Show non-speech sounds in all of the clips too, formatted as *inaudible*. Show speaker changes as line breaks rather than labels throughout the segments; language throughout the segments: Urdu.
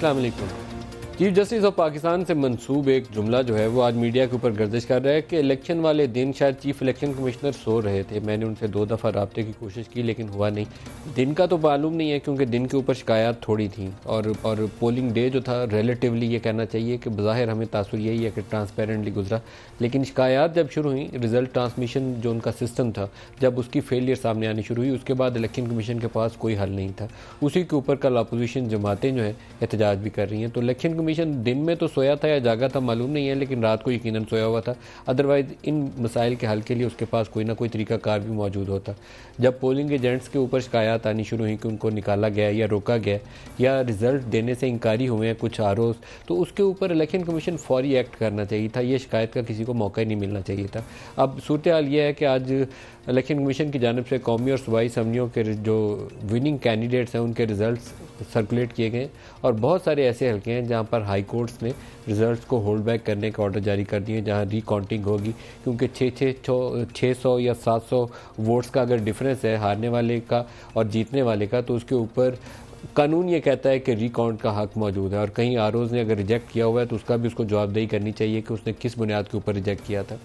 السلام علیکم چیف جسٹس آف پاکستان سے منصوب ایک جملہ جو ہے وہ آج میڈیا کے اوپر گردش کر رہا ہے کہ الیکشن والے دن شاید چیف الیکشن کمشنر سو رہے تھے۔ میں نے ان سے دو دفعہ رابطے کی کوشش کی لیکن ہوا نہیں۔ دن کا تو معلوم نہیں ہے کیونکہ دن کے اوپر شکایات تھوڑی تھیں اور اور پولنگ ڈے جو تھا ریلیٹیولی یہ کہنا چاہیے کہ بظاہر ہمیں تاثر یہی ہے کہ ٹرانسپیرنٹلی گزرا۔ لیکن شکایات جب شروع ہوئیں رزلٹ ٹرانسمیشن جو ان کا سسٹم تھا، جب اس کی فیلئر سامنے آنی شروع ہوئی، اس کے بعد الیکشن کمیشن کے پاس کوئی حل نہیں تھا۔ اسی کے اوپر کل اپوزیشن جماعتیں جو ہیں احتجاج بھی کر رہی ہیں۔ تو الیکشن کمیشن دن میں تو سویا تھا یا جاگا تھا معلوم نہیں ہے، لیکن رات کو یقیناً سویا ہوا تھا۔ ادروائز ان مسائل کے حل کے لیے اس کے پاس کوئی نہ کوئی طریقہ کار بھی موجود ہوتا۔ جب پولنگ ایجنٹس کے اوپر شکایات آنی شروع ہوئی کہ ان کو نکالا گیا یا روکا گیا یا رزلٹ دینے سے انکاری ہوئے ہیں کچھ آروز، تو اس کے اوپر الیکشن کمیشن فوری ایکٹ کرنا چاہیے تھا۔ یہ شکایت کا کسی کو موقع ہی نہیں ملنا چاہیے تھا۔ اب صورتحال یہ ہے کہ آج الیکشن کمیشن کی جانب سے قومی اور صوبائی اسمبلیوں کے جو وننگ کینڈیڈیٹس ہیں، ان کے ریزلٹس سرکولیٹ کیے گئے اور بہت سارے ایسے حلقے ہیں جہاں پر ہائی کورٹس نے ریزلٹس کو ہولڈ بیک کرنے کا آرڈر جاری کر دیے جہاں ری کاؤنٹنگ ہوگی۔ کیونکہ چھ چھ چھ سو یا سات سو ووٹس کا اگر ڈفرینس ہے ہارنے والے کا اور جیتنے والے کا، تو اس کے اوپر قانون یہ کہتا ہے کہ ری کاؤنٹ کا حق موجود ہے۔ اور کہیں آروز نے اگر ریجیکٹ کیا ہوا ہے، تو اس کا بھی اس کو جواب دہی کرنی چاہیے کہ اس نے کس بنیاد کے اوپر ریجیکٹ کیا تھا۔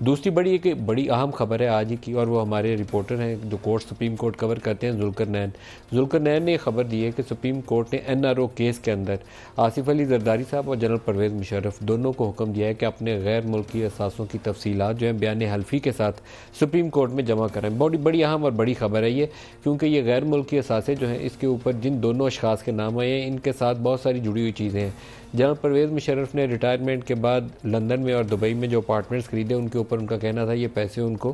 دوسری بڑی ایک بڑی اہم خبر ہے آج ہی کی، اور وہ ہمارے رپورٹر ہیں جو کورٹ سپریم کورٹ کور کرتے ہیں، ذوالکر نین۔ ذوالکر نین نے یہ خبر دی ہے کہ سپریم کورٹ نے این آر او کیس کے اندر آصف علی زرداری صاحب اور جنرل پرویز مشرف دونوں کو حکم دیا ہے کہ اپنے غیر ملکی اثاثوں کی تفصیلات جو ہیں بیان حلفی کے ساتھ سپریم کورٹ میں جمع کریں۔ بڑی بڑی اہم اور بڑی خبر ہے یہ، کیونکہ یہ غیر ملکی اثاثے جو ہیں اس کے اوپر جن دونوں اشخاص کے نام آئے ہیں، ان کے ساتھ بہت ساری جڑی ہوئی چیزیں ہیں۔ جہاں پرویز مشرف نے ریٹائرمنٹ کے بعد لندن میں اور دبئی میں جو اپارٹمنٹس خریدے، ان کے اوپر ان کا کہنا تھا، یہ پیسے ان کو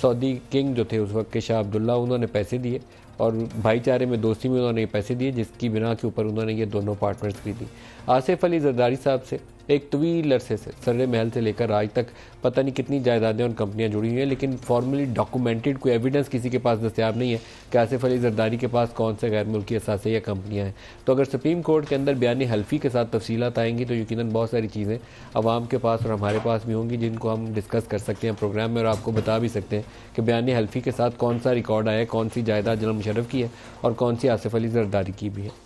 سعودی کنگ جو تھے اس وقت کے شاہ عبداللہ، انہوں نے پیسے دیے اور بھائی چارے میں دوستی میں انہوں نے یہ پیسے دیے، جس کی بنا کے اوپر انہوں نے یہ دونوں اپارٹمنٹس خریدی۔ آصف علی زرداری صاحب سے، ایک طویل عرصے سے سر محل سے لے کر آج تک پتہ نہیں کتنی جائیدادیں اور کمپنیاں جڑی ہوئی ہیں، لیکن فارملی ڈاکومنٹڈ کوئی ایویڈنس کسی کے پاس دستیاب نہیں ہے کہ آصف علی زرداری کے پاس کون سے غیر ملکی اثاثے یا کمپنیاں ہیں۔ تو اگر سپریم کورٹ کے اندر بیانی حلفی کے ساتھ تفصیلات آئیں گی تو یقیناً بہت ساری چیزیں عوام کے پاس اور ہمارے پاس بھی ہوں گی، جن کو ہم ڈسکس کر سکتے ہیں پروگرام میں اور آپ کو بتا بھی سکتے ہیں کہ بیانی حلفی کے ساتھ کون سا ریکارڈ آیا ہے کون سی جائیداد جنرل مشرف کی ہے اور کون سی آصف علی زرداری کی بھی ہے۔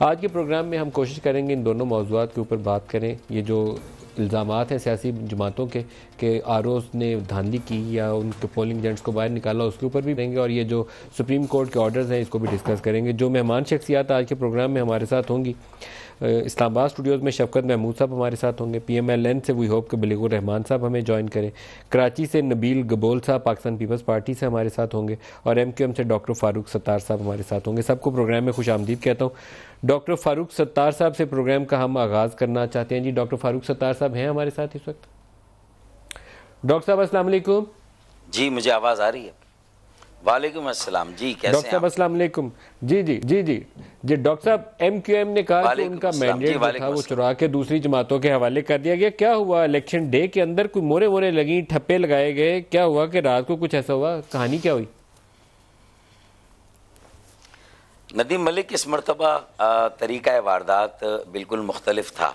آج کے پروگرام میں ہم کوشش کریں گے ان دونوں موضوعات کے اوپر بات کریں۔ یہ جو الزامات ہیں سیاسی جماعتوں کے کہ آروز نے دھاندلی کی یا ان کے پولنگ ایجنٹس کو باہر نکالا، اس کے اوپر بھی دیں گے اور یہ جو سپریم کورٹ کے آرڈرز ہیں، اس کو بھی ڈسکس کریں گے۔ جو مہمان شخصیات آج کے پروگرام میں ہمارے ساتھ ہوں گی اسلام آباد اسٹوڈیوز میں شفقت محمود صاحب ہمارے ساتھ ہوں گے۔ پی ایم ایل این سے وی ہوپ کہ بلیغ الرحمان صاحب ہمیں جوائن کریں۔ کراچی سے نبیل گبول صاحب، پاکستان پیپلز پارٹی سے ہمارے ساتھ ہوں گے۔ اور ایم کیو ایم سے ڈاکٹر فاروق ستار صاحب ہمارے ساتھ ہوں گے۔ سب کو پروگرام میں خوش آمدید کہتا ہوں۔ ڈاکٹر فاروق ستار صاحب سے پروگرام کا ہم آغاز کرنا چاہتے ہیں۔ جی ڈاکٹر فاروق ستار صاحب ہیں ہمارے ساتھ اس وقت۔ ڈاکٹر صاحب، السلام علیکم۔
جی مجھے آواز آ رہی ہے۔ وعلیکم السلام۔ جی کیسے
ڈاکٹر صاحب السلام علیکم۔ جی جی جی جی۔ جی ڈاکٹر صاحب ایم کیو ایم نے کہا کہ ان کا مینڈیٹ جو تھا وہ چرا کے دوسری جماعتوں کے حوالے کر دیا گیا۔ کیا ہوا؟ الیکشن ڈے کے اندر کوئی مورے مورے لگیں ٹھپے لگائے گئے۔ کیا ہوا کہ رات کو کچھ ایسا ہوا؟ کہانی کیا ہوئی؟
ندیم ملک اس مرتبہ طریقہ واردات بالکل مختلف تھا۔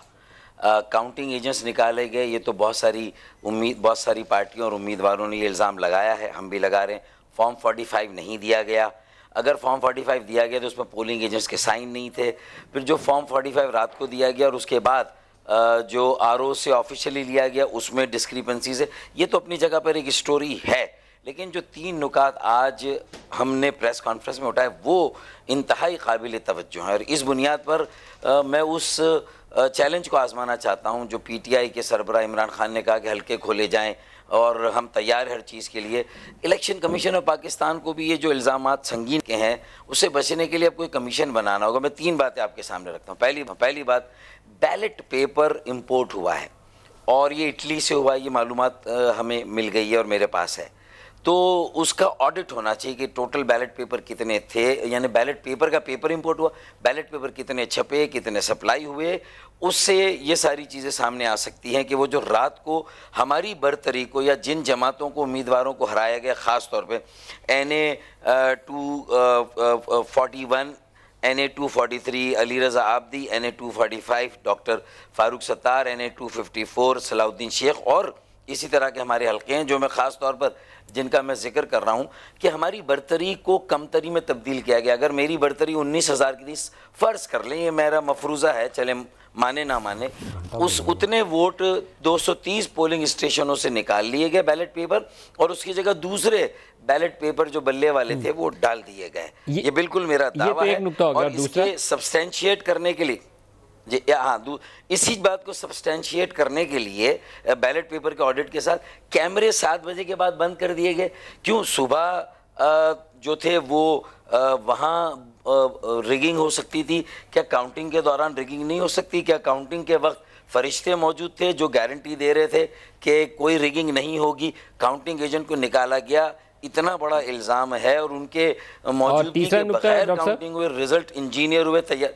کاؤنٹنگ ایجنٹس نکالے گئے۔ یہ تو بہت ساری امید بہت ساری پارٹیوں اور امیدواروں نے یہ الزام لگایا ہے۔ ہم بھی لگا رہے ہیں۔ فارم فورٹی فائیو نہیں دیا گیا۔ اگر فارم فورٹی فائیو دیا گیا تو اس میں پولنگ ایجنٹس کے سائن نہیں تھے۔ پھر جو فارم فورٹی فائیو رات کو دیا گیا اور اس کے بعد جو آر او سے آفیشلی لیا گیا، اس میں ڈسکریپنسیز ہے یہ تو اپنی جگہ پر ایک اسٹوری ہے۔ لیکن جو تین نکات آج ہم نے پریس کانفرنس میں اٹھائے وہ انتہائی قابل توجہ ہیں۔ اور اس بنیاد پر میں اس چیلنج کو آزمانا چاہتا ہوں۔ جو پی ٹی آئی کے سربراہ عمران خان نے کہا کہ ہلکے کھولے جائیں۔ اور ہم تیار ہر چیز کے لیے۔ الیکشن کمیشن آف پاکستان کو بھی یہ جو الزامات سنگین کے ہیں اس سے بچنے کے لیے آپ کو کمیشن بنانا ہوگا۔ میں تین باتیں آپ کے سامنے رکھتا ہوں۔ پہلی پہلی بات بیلٹ پیپر امپورٹ ہوا ہے۔ اور یہ اٹلی سے ہوا، یہ معلومات ہمیں مل گئی ہے اور میرے پاس ہے۔ تو اس کا آڈٹ ہونا چاہیے کہ ٹوٹل بیلٹ پیپر کتنے تھے یعنی بیلٹ پیپر کا پیپر امپورٹ ہوا بیلٹ پیپر کتنے چھپے، کتنے سپلائی ہوئے، اس سے یہ ساری چیزیں سامنے آ سکتی ہیں کہ وہ جو رات کو ہماری برتری کو یا جن جماعتوں کو امیدواروں کو ہرایا گیا، خاص طور پہ N A two forty one, N A two forty three, Ali Raza Abidi, N A two forty five, doctor Farooq Sattar, N A two fifty four, Salahuddin Sheikh اور اسی طرح کے ہمارے حلقے ہیں جو میں خاص طور پر جن کا میں ذکر کر رہا ہوں کہ ہماری برتری کو کمتری میں تبدیل کیا گیا۔ اگر میری برتری انیس ہزار کی تھی فرض کر لیں یہ میرا مفروضہ ہے چلے مانے نہ مانے اس اتنے ووٹ دو سو تیس پولنگ اسٹیشنوں سے نکال لیے گئے بیلٹ پیپر اور اس کی جگہ دوسرے بیلٹ پیپر جو بلے والے تھے وہ ڈال دیے گئے۔ یہ بالکل میرا دعویٰ ہے اور اس کے سبسٹینشیٹ کرنے کے لیے جی ہاں اسی بات کو سبسٹینشیٹ کرنے کے لیے بیلٹ پیپر کے آڈٹ کے ساتھ کیمرے سات بجے کے بعد بند کر دیے گئے۔ کیوں؟ صبح جو تھے وہ وہاں ریگنگ ہو سکتی تھی۔ کیا کاؤنٹنگ کے دوران ریگنگ نہیں ہو سکتی؟ کیا کاؤنٹنگ کے وقت فرشتے موجود تھے جو گارنٹی دے رہے تھے کہ کوئی ریگنگ نہیں ہوگی؟ کاؤنٹنگ ایجنٹ کو نکالا گیا۔ اتنا بڑا الزام ہے اور ان کے موجودگی کے بغیر کاؤنٹنگ ہوئے ریزلٹ انجینئر ہوئے تیار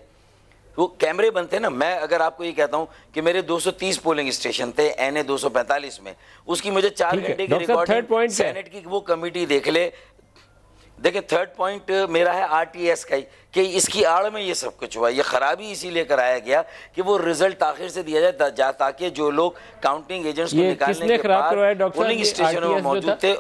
وہ کیمرے بنتے نا میں اگر آپ کو یہ کہتا ہوں کہ میرے دو سو تیس پولنگ اسٹیشن تھے این اے دو سو پینتالیس میں اس کی مجھے چار گھنٹے کی ریکارڈنگ سینٹ کی وہ کمیٹی دیکھ لے۔ دیکھیں تھرڈ پوائنٹ میرا ہے آر ٹی ایس کا ہی کہ اس کی آڑ میں یہ سب کچھ ہوا یہ خرابی اسی لے کر آیا گیا کہ وہ ریزلٹ آخر سے دیا جائے تاکہ جو لوگ کاؤنٹنگ ایجنٹس کو نکالنے کے بعد پولنگ اسٹیشنوں میں موجود تھے۔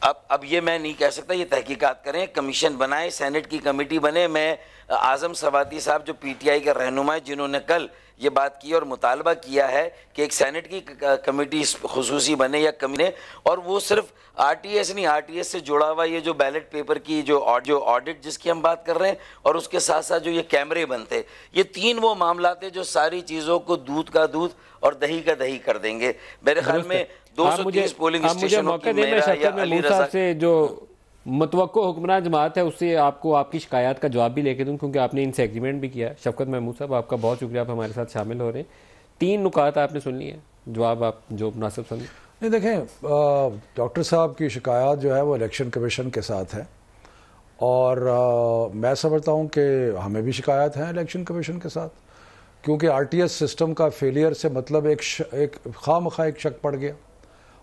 اب اب یہ میں نہیں کہہ سکتا یہ تحقیقات کریں کمیشن بنائیں سینٹ کی کمیٹی بنے میں اعظم سواتی صاحب جو پی ٹی آئی کا رہنما ہے جنہوں نے کل یہ بات کی اور مطالبہ کیا ہے کہ ایک سینٹ کی کمیٹی خصوصی بنے یا کمینے اور وہ صرف آر ٹی ایس نہیں آر ٹی ایس سے جڑا ہوا یہ جو بیلٹ پیپر کی جو آڈٹ جس کی ہم بات کر رہے ہیں اور اس کے ساتھ ساتھ جو یہ کیمرے بنتے یہ تین وہ معاملات ہیں جو ساری چیزوں کو دودھ کا دودھ اور دہی کا دہی کر دیں گے۔ میرے خیال میں دو سو تیس پولنگ اسٹیشنوں کی میرا یا علی رضا
سے جو متوقع حکمران جماعت ہے، اس سے آپ کو آپ کی شکایات کا جواب بھی لے کے دوں، کیونکہ آپ نے ان سے ایگریمنٹ بھی کیا۔ شفقت محمود صاحب، آپ کا بہت شکریہ، آپ ہمارے ساتھ شامل ہو رہے ہیں۔ تین نکات آپ نے سن لی ہیں، جواب آپ جو مناسب سمجھیں۔
نہیں، دیکھیں ڈاکٹر صاحب کی شکایات جو ہے وہ الیکشن کمیشن کے ساتھ ہے اور میں سمجھتا ہوں کہ ہمیں بھی شکایات ہیں الیکشن کمیشن کے ساتھ، کیونکہ آر ٹی ایس سسٹم کا فیلئر سے مطلب ایک ایک خواہ مخواہ ایک شک پڑ گیا۔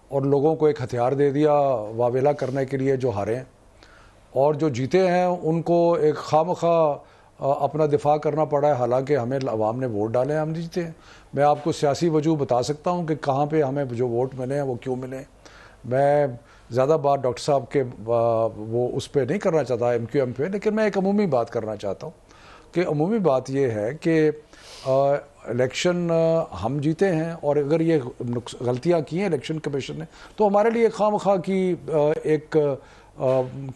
اور لوگوں کو ایک ہتھیار دے دیا واویلا کرنے کے لیے جو ہارے ہیں۔ اور جو جیتے ہیں، ان کو ایک خواہ اپنا دفاع کرنا پڑا ہے۔ حالانکہ ہمیں عوام نے ووٹ ڈالے ہیں، ہم جیتے۔ ہیں میں آپ کو سیاسی وجوہ بتا سکتا ہوں کہ کہاں پہ ہمیں جو ووٹ ملے ہیں، وہ کیوں ملے ہیں۔ میں زیادہ بات ڈاکٹر صاحب کے وہ اس پہ نہیں کرنا چاہتا، ایم کیو ایم پہ۔ لیکن میں ایک عمومی بات کرنا چاہتا ہوں کہ عمومی بات یہ ہے کہ الیکشن ہم جیتے ہیں اور اگر یہ غلطیاں کی ہیں الیکشن کمیشن نے، تو ہمارے لیے خواہ مخواہ کی ایک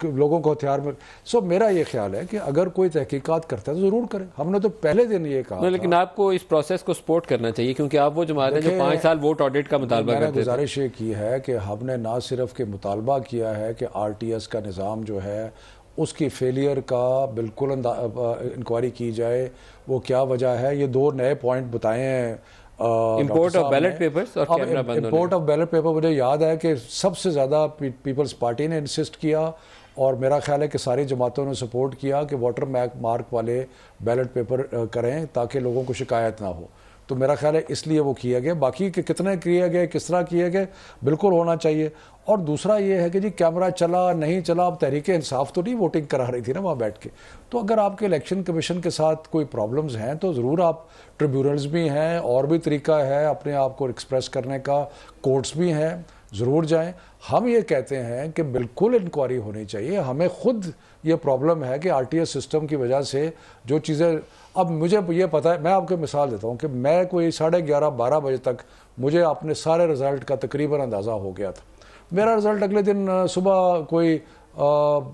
لوگوں کو ہتھیار میں سو میرا یہ خیال ہے کہ اگر کوئی تحقیقات کرتا ہے تو ضرور کرے۔ ہم نے تو پہلے دن یہ کہا
لیکن آپ کو اس پروسیس کو سپورٹ کرنا چاہیے کیونکہ آپ وہ جماعت ہیں جو پانچ سال ووٹ آڈٹ کا مطالبہ کرتے ہیں
گزارش یہ کی ہے کہ ہم نے نہ صرف کہ مطالبہ کیا ہے کہ آر ٹی ایس کا نظام جو ہے اس کی فیلئر کا بالکل انکوائری کی جائے۔ وہ کیا وجہ ہے؟ یہ دو نئے پوائنٹ بتائے ہیں۔
امپورٹ آف بیلٹ پیپرز اور
امپورٹ آف بیلٹ پیپر مجھے یاد ہے کہ سب سے زیادہ پیپلز پارٹی نے انسسٹ کیا اور میرا خیال ہے کہ ساری جماعتوں نے سپورٹ کیا کہ واٹر میک مارک والے بیلٹ پیپر کریں تاکہ لوگوں کو شکایت نہ ہو۔ تو میرا خیال ہے اس لیے وہ کیا گیا باقی کہ کتنے کیے گئے کس طرح کیے گئے بالکل ہونا چاہیے۔ اور دوسرا یہ ہے کہ جی کیمرہ چلا، نہیں چلا، اب تحریک انصاف تو نہیں ووٹنگ کرا رہی تھی نا وہاں بیٹھ کے۔ تو اگر آپ کے الیکشن کمیشن کے ساتھ کوئی پرابلمز ہیں تو ضرور آپ ٹریبیونلز بھی ہیں، اور بھی طریقہ ہے اپنے آپ کو ایکسپریس کرنے کا۔ کورٹس بھی ہیں، ضرور جائیں۔ ہم یہ کہتے ہیں کہ بالکل انکوائری ہونی چاہیے۔ ہمیں خود یہ پرابلم ہے کہ آر ٹی ایس سسٹم کی وجہ سے جو چیزیں، اب مجھے یہ پتا ہے، میں آپ کو مثال دیتا ہوں کہ میں کوئی ساڑھے گیارہ، بارہ بجے تک مجھے اپنے سارے رزلٹ کا تقریباً اندازہ ہو گیا تھا۔ میرا رزلٹ اگلے دن صبح کوئی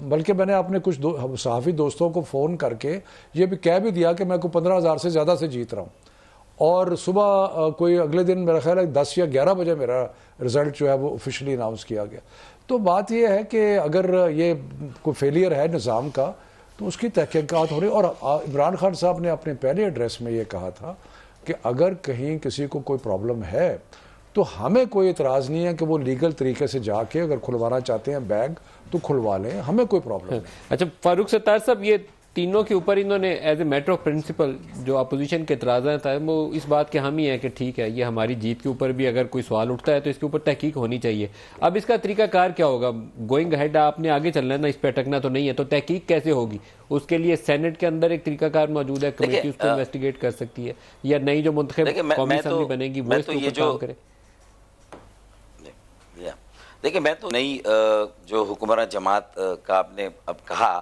بلکہ میں نے اپنے کچھ صحافی دوستوں کو فون کر کے یہ بھی کہہ بھی دیا کہ میں کوئی پندرہ ہزار سے زیادہ سے جیت رہا ہوں۔ اور صبح کوئی اگلے دن میرا خیال ہے دس یا گیارہ بجے میرا رزلٹ جو ہے وہ آفیشلی اناؤنس کیا گیا۔ تو بات یہ ہے کہ اگر یہ کوئی فیلئر ہے نظام کا، تو اس کی تحقیقات ہو رہی اور عمران خان صاحب نے اپنے پہلے ایڈریس میں یہ کہا تھا کہ اگر کہیں کسی کو کوئی پرابلم ہے تو ہمیں کوئی اعتراض نہیں ہے کہ وہ لیگل طریقے سے جا کے اگر کھلوانا چاہتے ہیں بیگ تو کھلوا لیں ہمیں کوئی پرابلم نہیں۔
اچھا فاروق ستار صاحب یہ تینوں کے اوپر انہوں نے as a matter of principle جو اپوزیشن کے اعتراضات ہیں وہ اس بات کے ہم ہی ہیں کہ ٹھیک ہے یہ ہماری جیت کے اوپر بھی اگر کوئی سوال اٹھتا ہے تو اس کے اوپر تحقیق ہونی چاہیے۔ اب اس کا طریقہ کار کیا ہوگا؟ گوئنگ ہیڈ آپ نے آگے چلنا ہے نا اس پہ اٹکنا تو نہیں ہے تو تحقیق کیسے ہوگی؟ اس کے لیے سینٹ کے اندر ایک طریقہ کار موجود ہے کمیٹی اس کو انویسٹیگیٹ کر سکتی ہے یا نئی جو منتخب قومی بنے گی وہ اس کے اوپر کام کرے۔
دیکھیں میں تو نئی جو حکمراں جماعت کا آپ نے اب کہا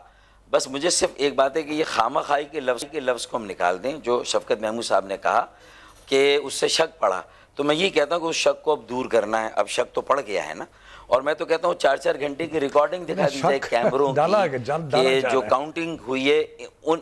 بس مجھے صرف ایک بات ہے کہ یہ خامہ خائی کے لفظ کے لفظ کو ہم نکال دیں جو شفقت محمود صاحب نے کہا کہ اس سے شک پڑا۔ تو میں یہ کہتا ہوں کہ اس شک کو اب دور کرنا ہے۔ اب شک تو پڑ گیا ہے نا۔ اور میں تو کہتا ہوں چار چار گھنٹے کی ریکارڈنگ دکھا دی جائے کیمروں کی جو کاؤنٹنگ ہوئی ہے ان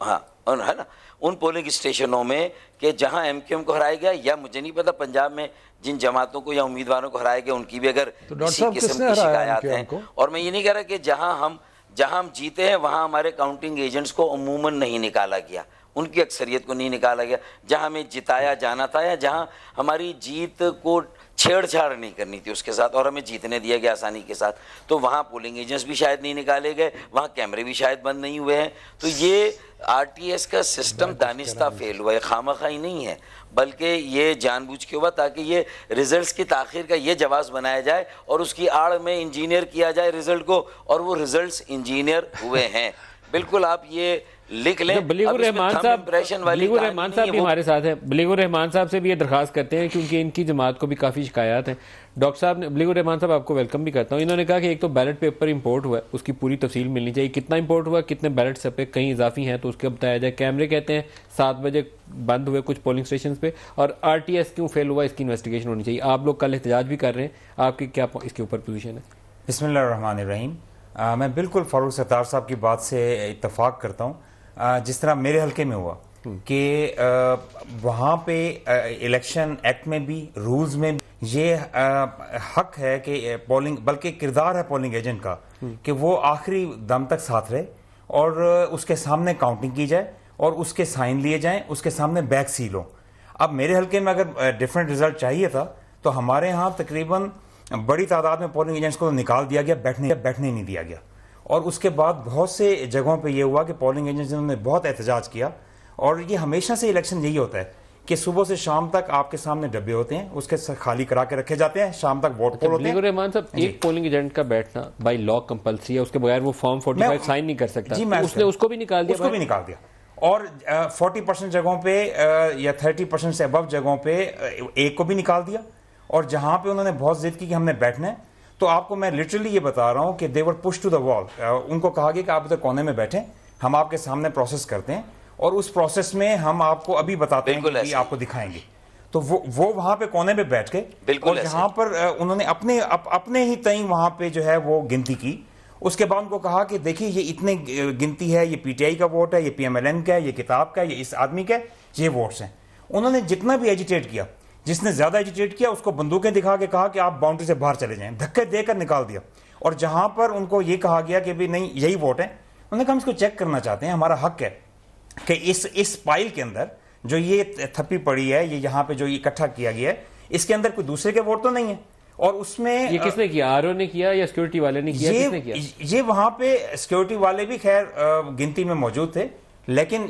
ہاں ہے نا ان پولنگ اسٹیشنوں میں کہ جہاں ایم کیو ایم کو ہرایا گیا یا مجھے نہیں پتا پنجاب میں جن جماعتوں کو یا امیدواروں کو ہرایا گیا ان کی بھی اگر کسی قسم کی شکایات ہیں۔ اور میں یہ نہیں کہہ رہا کہ جہاں ہم جہاں ہم جیتے ہیں وہاں ہمارے کاؤنٹنگ ایجنٹس کو عموماً نہیں نکالا گیا۔ ان کی اکثریت کو نہیں نکالا گیا۔ جہاں ہمیں جتایا جانا تھا یا جہاں ہماری جیت کو چھیڑ چھاڑ نہیں کرنی تھی اس کے ساتھ اور ہمیں جیتنے دیا گیا آسانی کے ساتھ۔ تو وہاں پولنگ ایجنٹس بھی شاید نہیں نکالے گئے وہاں کیمرے بھی شاید بند نہیں ہوئے ہیں۔ تو یہ آر ٹی ایس کا سسٹم دانستہ فیل ہوا ہے خامہ خائی نہیں ہے بلکہ یہ جان بوجھ کے ہوا تاکہ یہ ریزلٹس کی تاخیر کا یہ جواز بنایا جائے اور اس کی آڑ میں انجینئر کیا جائے ریزلٹ کو اور وہ ریزلٹس انجینئر ہوئے ہیں۔ *laughs* بالکل آپ یہ لکھ لیں
بلیغ الرحمان صاحب بلیغ الرحمان صاحب بھی ہمارے ساتھ ہیں۔ بلیغ الرحمان صاحب سے بھی یہ درخواست کرتے ہیں کیونکہ ان کی جماعت کو بھی کافی شکایات ہیں۔ ڈاکٹر صاحب نے بلیغ الرحمان صاحب، آپ کو ویلکم بھی کرتا ہوں۔ انہوں نے کہا کہ ایک تو بیلٹ پیپر امپورٹ ہوا ہے، اس کی پوری تفصیل ملنی چاہیے۔ کتنا امپورٹ ہوا، کتنے بیلٹ سے پہ کہیں اضافی ہیں، تو اس کے بتایا جائے۔ کیمرے کہتے ہیں سات بجے بند ہوئے کچھ پولنگ اسٹیشن پہ، اور آر ٹی ایس کیوں فیل ہوا، اس کی انویسٹیگیشن ہونی چاہیے۔ آپ لوگ کل احتجاج بھی کر رہے ہیں۔ آپ کی کیا اس کے اوپر پوزیشن ہے؟
بسم اللہ الرحمن الرحیم۔ میں بالکل فاروق ستار صاحب کی بات سے اتفاق کرتا ہوں۔ جس طرح میرے حلقے میں ہوا کہ وہاں پہ الیکشن ایکٹ میں بھی، رولز میں یہ حق ہے کہ پولنگ، بلکہ کردار ہے پولنگ ایجنٹ کا، کہ وہ آخری دم تک ساتھ رہے اور اس کے سامنے کاؤنٹنگ کی جائے اور اس کے سائن لیے جائیں، اس کے سامنے بیک سیل ہو اب میرے حلقے میں اگر ڈیفرنٹ ریزلٹ چاہیے تھا، تو ہمارے ہاں تقریباً بڑی تعداد میں پولنگ ایجنٹس کو نکال دیا گیا، بیٹھنے بیٹھنے نہیں دیا گیا۔ اور اس کے بعد بہت سے جگہوں پہ یہ ہوا کہ پولنگ ایجنٹس نے بہت احتجاج کیا۔ اور یہ ہمیشہ سے الیکشن یہی ہوتا ہے کہ صبح سے شام تک آپ کے سامنے ڈبے ہوتے ہیں اس کے خالی کرا کے رکھے جاتے ہیں شام تک ووٹ پول ہوتے ہیں۔
رحمان صاحب ایک پولنگ ایجنٹ کا بیٹھنا بائی لا کمپلسری ہے اس کے بغیر وہ فارم 45 سائن نہیں کر سکتا۔
جی
اس نے اس کو بھی نکال دیا
اس کو بھی نکال دیا۔ اور فورٹی پرسنٹ جگہوں پہ یا تھرٹی پرسنٹ سے ابو جگہوں پہ ایک کو بھی نکال دیا۔ اور جہاں پہ انہوں نے بہت ضد کی کہ ہم نے بیٹھنا ہے تو آپ کو میں لٹرلی یہ بتا رہا ہوں کہ دیور پش ٹو دا وال ان کو کہا گیا کہ آپ ادھر کونے میں بیٹھیں ہم آپ کے سامنے پروسیس کرتے ہیں۔ اور اس پروسیس میں ہم آپ کو ابھی بتاتے ہیں کہ آپ کو دکھائیں گے۔ تو وہ وہاں پہ کونے میں بیٹھ کے اور جہاں پر انہوں نے اپنے اپنے ہی تئیں وہاں پہ جو ہے وہ گنتی کی۔ اس کے بعد ان کو کہا کہ دیکھیے یہ اتنے گنتی ہے یہ پی ٹی آئی کا ووٹ ہے یہ پی ایم ایل این کا ہے یہ کتاب کا ہے یہ اس آدمی کا ہے یہ ووٹس ہیں۔ انہوں نے جتنا بھی ایجیٹیٹ کیا جس نے زیادہ ایجیٹیٹ کیا اس کو بندوقیں دکھا کے کہا کہ آپ باؤنڈری سے باہر چلے جائیں۔ دھکے دے کر نکال دیا۔ اور جہاں پر ان کو یہ کہا گیا کہ بھی نہیں یہی ووٹ ہے انہوں نے کہا ہم اس کو چیک کرنا چاہتے ہیں ہمارا حق ہے۔ کہ اس اس پائل کے اندر جو یہ تھپی پڑی ہے یہ یہاں پہ جو اکٹھا کیا گیا ہے اس کے اندر کوئی دوسرے کے ووٹ تو نہیں ہے۔ اور اس میں
یہ کس نے کیا؟ آر او نے کیا یا سیکورٹی والے نے کیا؟ کس نے کیا؟
یہ وہاں پہ سیکورٹی والے بھی خیر گنتی میں موجود تھے لیکن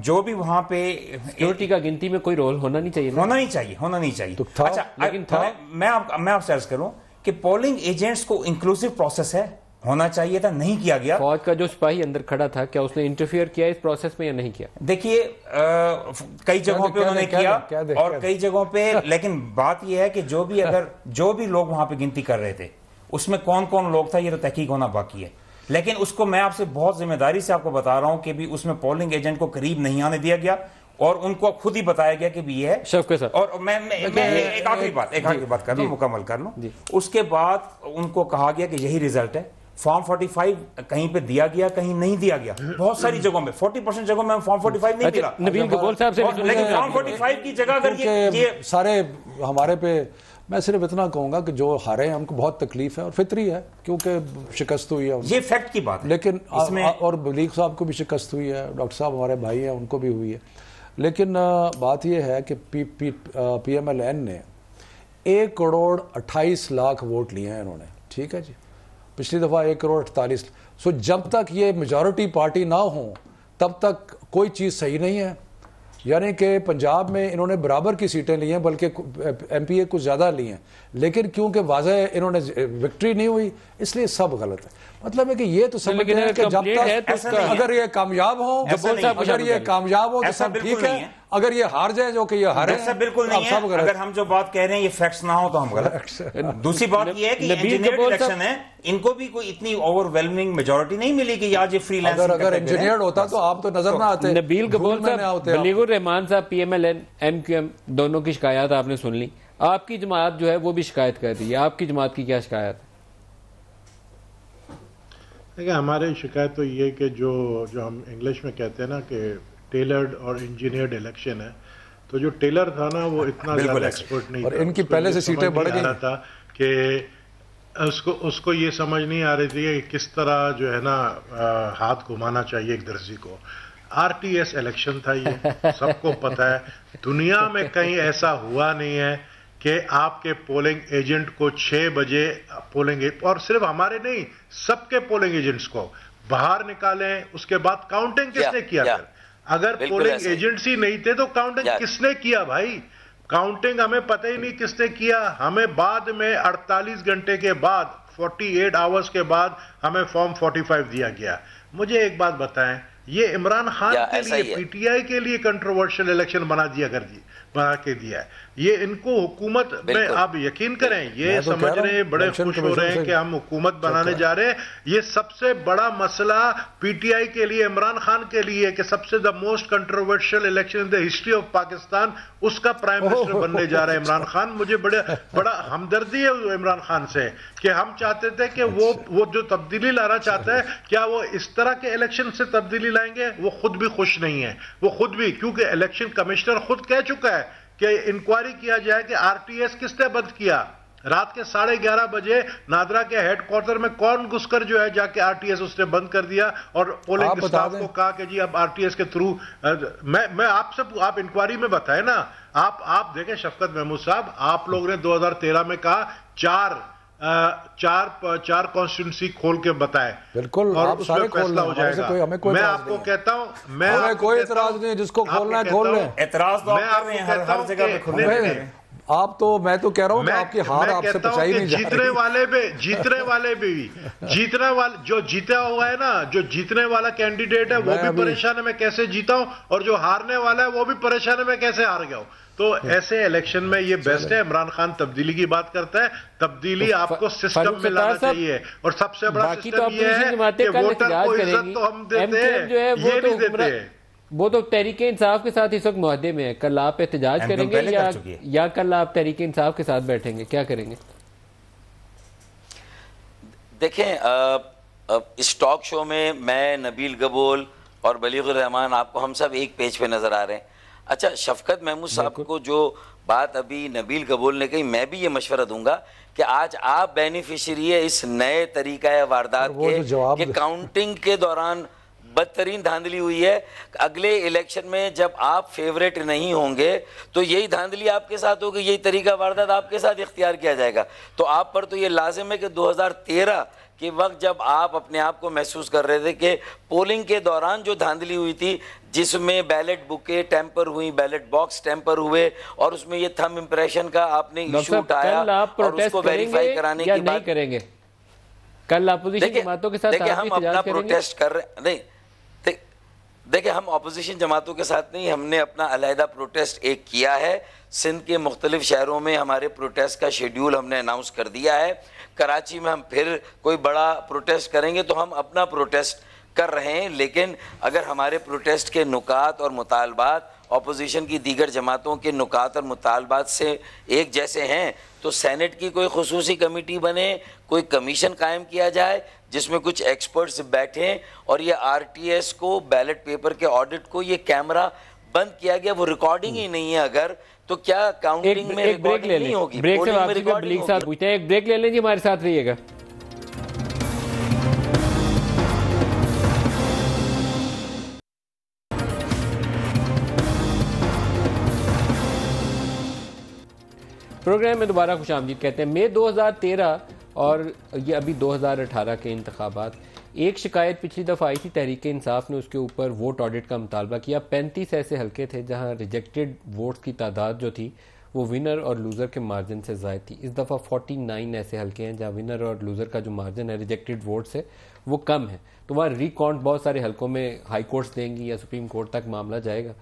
جو بھی وہاں پہ
سیکورٹی کا گنتی میں کوئی رول ہونا نہیں چاہیے
ہونا نہیں چاہیے ہونا نہیں چاہیے۔ اچھا میں آپ سے عرض کروں کہ پولنگ ایجنٹس کو انکلوسیو پروسیس ہے۔ ہونا چاہیے تھا نہیں کیا گیا۔
فوج کا جو سپاہی اندر کھڑا تھا کیا اس نے انٹرفیئر کیا اس پروسیس میں یا نہیں کیا؟
دیکھیے کئی جگہوں پہ انہوں نے کیا اور کئی جگہوں پہ *laughs* لیکن بات یہ ہے کہ جو بھی اگر *laughs* جو بھی لوگ وہاں پہ گنتی کر رہے تھے اس میں کون کون لوگ تھا یہ تو تحقیق ہونا باقی ہے۔ لیکن اس کو میں آپ سے بہت ذمہ داری سے آپ کو بتا رہا ہوں کہ بھی اس میں پولنگ ایجنٹ کو قریب نہیں آنے دیا گیا اور ان کو خود ہی بتایا گیا کہ بھی یہ ہے۔ اور میں ایک آخری بات ایک آخری بات کر لوں مکمل کر لوں۔ اس کے بعد ان کو کہا گیا کہ یہی ریزلٹ ہے۔ فارم فورٹی فائیو کہیں پہ دیا گیا کہیں نہیں دیا گیا۔ بہت ساری جگہوں میں فورٹی پرسنٹ جگہوں میں فارم فورٹی فائیو نہیں ملا لیکن فارم فورٹی فائیو کی جگہ اگر یہ
سارے ہمارے پہ میں صرف اتنا کہوں گا کہ جو ہارے ہیں ہم کو بہت تکلیف ہے اور فطری ہے کیونکہ شکست ہوئی ہے۔
یہ فیکٹ کی بات
لیکن اور بلیغ صاحب کو بھی شکست ہوئی ہے ڈاکٹر صاحب ہمارے بھائی ہیں ان کو بھی ہوئی ہے۔ لیکن بات یہ ہے کہ P P P M L N نے ایک کروڑ اٹھائیس لاکھ ووٹ لیے ہیں انہوں نے۔ ٹھیک ہے جی؟ پچھلی دفعہ ایک کروڑ اٹھتالیس سو جب تک یہ میجورٹی پارٹی نہ ہوں تب تک کوئی چیز صحیح نہیں ہے۔ یعنی کہ پنجاب میں انہوں نے برابر کی سیٹیں لی ہیں بلکہ ایم پی اے کچھ زیادہ لی ہیں۔ لیکن کیونکہ واضح انہوں نے وکٹری نہیں ہوئی اس لیے سب غلط ہے۔ مطلب ہے کہ یہ تو سمجھتے ہیں کہ جب تک اگر یہ کامیاب ہوں اگر یہ کامیاب ہو تو سب ٹھیک ہے۔ اگر یہ ہار جائے جو کہ یہ ہارے
ایسا بالکل نہیں ہے۔ اگر ہم جو بات کہہ رہے ہیں یہ فیکٹس نہ ہو تو ہم غلط۔ دوسری بات یہ ہے کہ انجینئر الیکشن ہے ان کو بھی کوئی اتنی اوور ویلمنگ میجورٹی نہیں ملی کہ آج یہ فری لینس
اگر اگر انجینئر ہوتا تو آپ تو نظر نہ آتے۔
نبیل قبول صاحب بلیغ الرحمان صاحب P M L N M Q M دونوں کی شکایات آپ نے سن لی۔ آپ کی جماعت جو ہے وہ بھی شکایت کر رہی ہے آپ کی جماعت کی کیا شکایت ہے؟
دیکھیں ہماری شکایت تو یہ کہ جو جو ہم انگلش میں کہتے ہیں نا کہ ٹیلرڈ اور انجینئرڈ الیکشن ہے۔ تو جو ٹیلر تھا نا وہ اتنا زیادہ ایکسپرٹ نہیں
اور ان کی پہلے سے سیٹیں بڑھ گئی۔
تھا کہ اس کو اس کو یہ سمجھ نہیں آ رہی تھی کہ کس طرح جو ہے نا ہاتھ گھمانا چاہیے ایک درزی کو۔ آر ٹی ایس الیکشن تھا یہ سب کو پتا ہے۔ دنیا میں کہیں ایسا ہوا نہیں ہے کہ آپ کے پولنگ ایجنٹ کو چھ بجے پولنگ اور صرف ہمارے نہیں سب کے پولنگ ایجنٹس کو باہر نکالیں اس کے بعد کاؤنٹنگ کس نے کیا پھر؟ اگر پولنگ ایجنٹس ہی۔ نہیں تھے تو کاؤنٹنگ کس نے کیا بھائی؟ کاؤنٹنگ ہمیں پتہ ہی نہیں کس نے کیا۔ ہمیں بعد میں اڑتالیس گھنٹے کے بعد فورٹی ایٹ آورز کے بعد ہمیں فارم فورٹی فائیو دیا گیا۔ مجھے ایک بات بتائیں یہ عمران خان کے لیے پی ٹی آئی کے لیے کنٹروورشل الیکشن بنا دیا کر دی بنا کے دیا ہے۔ یہ ان کو حکومت میں آپ یقین کریں یہ سمجھ رہے ہیں بڑے خوش ہو رہے ہیں کہ ہم حکومت بنانے جا رہے ہیں۔ یہ سب سے بڑا مسئلہ پی ٹی آئی کے لیے عمران خان کے لیے کہ سب سے the most controversial election in the history of Pakistan اس کا پرائم منسٹر بننے جا رہے ہیں۔ عمران خان مجھے بڑے بڑا ہمدردی ہے عمران خان سے کہ ہم چاہتے تھے کہ وہ وہ جو تبدیلی لانا چاہتا ہے کیا وہ اس طرح کے الیکشن سے تبدیلی لائیں گے؟ وہ خود بھی خوش نہیں ہے۔ وہ خود بھی کیونکہ الیکشن کمشنر خود کہہ چکا ہے کہ انکوائری کیا جائے کہ آر ٹی ایس کس نے بند کیا؟ رات کے ساڑھے گیارہ بجے نادرا کے ہیڈ کوارٹر میں کون گھس کر جو ہے جا کے آر ٹی ایس اس نے بند کر دیا اور پولنگ اسٹاف کو کہا کہ جی اب آر ٹی ایس کے تھرو میں آپ سے آپ انکوائری میں بتائے نا۔ آپ آپ دیکھیں شفقت محمود صاحب آپ لوگ نے دو ہزار تیرہ میں کہا چار چار چار کانسٹیٹنسی کھول کے بتائے
بالکل
اور اس میں فیصلہ ہو جائے گا۔ میں آپ کو کہتا ہوں میں
کوئی اعتراض نہیں جس کو کھولنا ہے کھول لیں۔
اعتراض تو آپ کر رہے ہیں ہر جگہ پہ کھولنے
آپ تو میں تو کہہ رہا ہوں کہ آپ کی ہار آپ سے پچائی نہیں جا رہی۔
جیتنے والے بھی جیتنے والے بھی جیتنے والے جو جیتا ہوا ہے نا جو جیتنے والا کینڈیڈیٹ ہے وہ بھی پریشان ہے میں کیسے جیتا ہوں؟ اور جو ہارنے والا ہے وہ بھی پریشان ہے میں کیسے ہار گیا ہوں؟ تو ایسے الیکشن میں یہ بیسٹ ہے۔ عمران خان تبدیلی کی بات کرتا ہے۔ تبدیلی آپ کو سسٹم میں لانا چاہیے۔ اور سب سے بڑا سسٹم یہ ہے کہ ووٹر کو عزت تو ہم دیتے ہیں۔ یہ نہیں دیتے ہیں۔
وہ تو تحریک انصاف کے ساتھ اس وقت معاہدے میں ہے کل آپ احتجاج کریں گے یا کل آپ تحریک انصاف کے ساتھ بیٹھیں گے؟ کیا کریں گے؟
دیکھیں اس ٹاک شو میں میں نبیل گبول اور بلیغ الرحمان آپ کو ہم سب ایک پیج پہ نظر آ رہے ہیں۔ اچھا شفقت محمود صاحب کو جو بات ابھی نبیل قبول نے کہی میں بھی یہ مشورہ دوں گا کہ آج آپ بینیفیشری ہے اس نئے طریقہ واردات کے کہ کاؤنٹنگ کے دوران بدترین دھاندلی ہوئی ہے۔ اگلے الیکشن میں جب آپ فیوریٹ نہیں ہوں گے تو یہی دھاندلی آپ کے ساتھ ہوگی یہی طریقہ واردات آپ کے ساتھ اختیار کیا جائے گا۔ تو آپ پر تو یہ لازم ہے کہ دو ہزار تیرہ کہ وقت جب آپ اپنے آپ کو محسوس کر رہے تھے کہ پولنگ کے دوران جو دھاندلی ہوئی تھی جس میں بیلٹ بکے ٹیمپر ہوئی بیلٹ باکس ٹیمپر ہوئے اور اس میں یہ تھم امپریشن کا آپ نے ایشو اٹھایا اور اس کو ویریفائی کرانے کی بات
کریں گے؟ کل اپوزیشن جماعتوں کے ساتھ
دیکھیں ہم اپنا پروٹیسٹ کر رہے ہیں نہیں دیکھیں، ہم اپوزیشن جماعتوں کے ساتھ نہیں، ہم نے اپنا علیحدہ پروٹیسٹ ایک کیا ہے۔ سندھ کے مختلف شہروں میں ہمارے پروٹیسٹ کا شیڈیول ہم نے اناؤنس کر دیا ہے۔ کراچی میں ہم پھر کوئی بڑا پروٹیسٹ کریں گے تو ہم اپنا پروٹیسٹ کر رہے ہیں۔ لیکن اگر ہمارے پروٹیسٹ کے نکات اور مطالبات اپوزیشن کی دیگر جماعتوں کے نکات اور مطالبات سے ایک جیسے ہیں، تو سینٹ کی کوئی خصوصی کمیٹی بنے، کوئی کمیشن قائم کیا جائے۔ جس میں کچھ ایکسپرٹس بیٹھیں اور یہ آر ٹی ایس کو بیلٹ پیپر کے آڈٹ کو یہ کیمرہ بند کیا گیا وہ ریکارڈنگ ہی نہیں ہے اگر تو کیا کاؤنٹنگ میں ریکارڈنگ نہیں ہوگی؟
بریک سے واپسی کو بلیگ صاحب پوچھتے ہیں۔ ایک بریک لے لیں جی ہمارے ساتھ رہیے گا۔ پروگرام میں دوبارہ خوش آمدید کہتے ہیں۔ مئی دو ہزار تیرہ اور یہ ابھی دو ہزار اٹھارہ کے انتخابات۔ ایک شکایت پچھلی دفعہ آئی تھی، تحریک انصاف نے اس کے اوپر ووٹ آڈٹ کا مطالبہ کیا۔ پینتیس ایسے حلقے تھے جہاں ریجیکٹڈ ووٹس کی تعداد جو تھی، وہ ونر اور لوزر کے مارجن سے زائد تھی۔ اس دفعہ فورٹی نائن ایسے حلقے ہیں جہاں ونر اور لوزر کا جو مارجن ہے، ریجیکٹڈ ووٹ سے وہ کم ہے تو وہاں ریکاؤنٹ بہت سارے حلقوں میں ہائی کورٹس دیں گی یا سپریم کورٹ تک معاملہ جائے گا۔